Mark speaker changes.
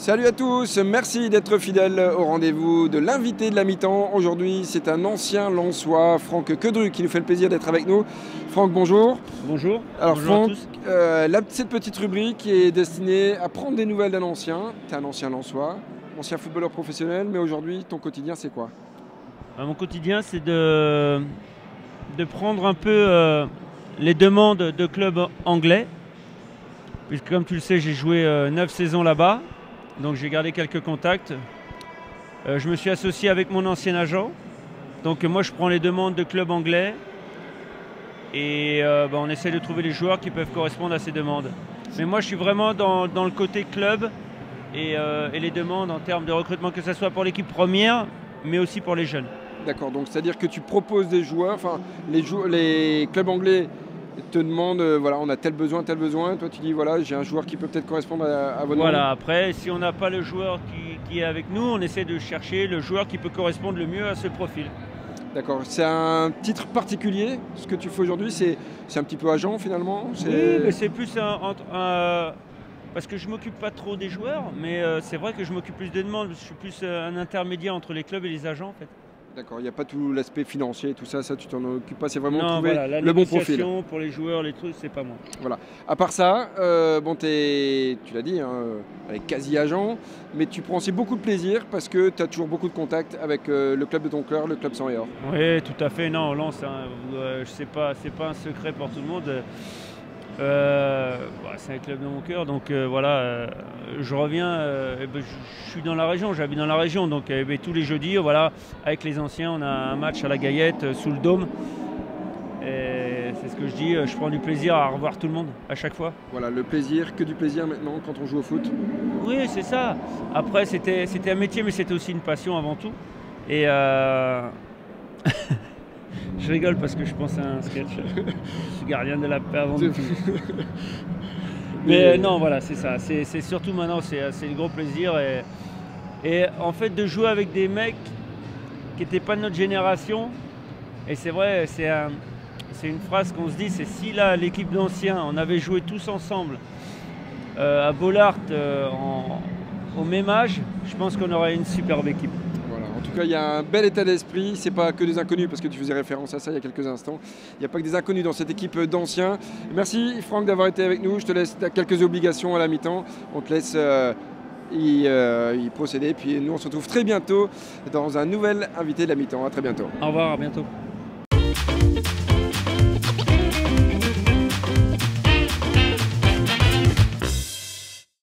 Speaker 1: Salut à tous, merci d'être fidèles au rendez-vous de l'invité de la mi-temps. Aujourd'hui, c'est un ancien Lançois, Franck Quedru, qui nous fait le plaisir d'être avec nous. Franck, bonjour.
Speaker 2: Bonjour.
Speaker 1: Alors
Speaker 2: Bonjour
Speaker 1: Franck,
Speaker 2: à tous.
Speaker 1: euh, la- cette petite rubrique est destinée à prendre des nouvelles d'un ancien. Tu es un ancien Lançois, ancien footballeur professionnel, mais aujourd'hui, ton quotidien, c'est quoi?
Speaker 2: Euh, Mon quotidien, c'est de, de prendre un peu euh, les demandes de clubs anglais. Puisque, comme tu le sais, j'ai joué 9 saisons là-bas. Donc, j'ai gardé quelques contacts. Euh, je me suis associé avec mon ancien agent. Donc, moi, je prends les demandes de clubs anglais. Et euh, bah, on essaie de trouver les joueurs qui peuvent correspondre à ces demandes. Mais moi, je suis vraiment dans, dans le côté club et, euh, et les demandes en termes de recrutement, que ce soit pour l'équipe première, mais aussi pour les jeunes.
Speaker 1: D'accord, donc c'est-à-dire que tu proposes des joueurs, enfin, les, jou- les clubs anglais te demandent, euh, voilà, on a tel besoin, tel besoin. Toi, tu dis, voilà, j'ai un joueur qui peut peut-être correspondre à, à votre
Speaker 2: Voilà, après, si on n'a pas le joueur qui, qui est avec nous, on essaie de chercher le joueur qui peut correspondre le mieux à ce profil.
Speaker 1: D'accord, c'est un titre particulier, ce que tu fais aujourd'hui, c'est c'est un petit peu agent finalement? C'est-
Speaker 2: Oui, mais c'est plus un- Parce que je m'occupe pas trop des joueurs, mais euh, c'est vrai que je m'occupe plus des demandes. Je suis plus euh, un intermédiaire entre les clubs et les agents, en fait.
Speaker 1: D'accord, il n'y a pas tout l'aspect financier, tout ça, ça tu t'en occupes pas, c'est vraiment
Speaker 2: non,
Speaker 1: trouver
Speaker 2: voilà, la
Speaker 1: le bon profil.
Speaker 2: pour les joueurs, les trucs, c'est pas moi.
Speaker 1: À part ça, euh, bon, t'es- tu l'as dit, hein, avec quasi agent, mais tu prends aussi beaucoup de plaisir parce que tu as toujours beaucoup de contacts avec euh, le club de ton cœur, le club sans et or.
Speaker 2: Oui, tout à fait. Non, Lens, hein, euh, je sais pas, c'est pas un secret pour tout le monde. Euh, bah, c'est un club de mon cœur, donc euh, voilà. euh, je reviens, ben, je, suis dans la région, j'habite dans la région, donc ben, tous les jeudis, voilà, avec les anciens, on a un match à la Gaillette sous le dôme. Et c'est ce que je dis, je prends du plaisir à revoir tout le monde à chaque fois.
Speaker 1: Voilà, le plaisir, que du plaisir maintenant quand on joue au foot.
Speaker 2: Oui, c'est ça. Après, c'était c'était un métier, mais c'était aussi une passion avant tout. Et je rigole parce que je pense à un sketch. je suis gardien de la paix avant tout. Mais euh, non, voilà, c'est ça. C'est surtout maintenant, c'est c'est le gros plaisir. Et, et en fait, de jouer avec des mecs qui n'étaient pas de notre génération. Et c'est vrai, c'est un- c'est une phrase qu'on se dit, c'est si là, l'équipe d'anciens, on avait joué tous ensemble euh, à Bollard euh, en- au même âge, je pense qu'on aurait une superbe équipe.
Speaker 1: En tout cas, il y a un bel état d'esprit. C'est pas que des inconnus, parce que tu faisais référence à ça il y a quelques instants. Il n'y a pas que des inconnus dans cette équipe d'anciens. Merci Franck d'avoir été avec nous. Je te laisse quelques obligations à la mi-temps. On te laisse euh, y, euh, y procéder. Puis nous, on se retrouve très bientôt dans un nouvel invité de la mi-temps. À très bientôt.
Speaker 2: Au revoir, à bientôt.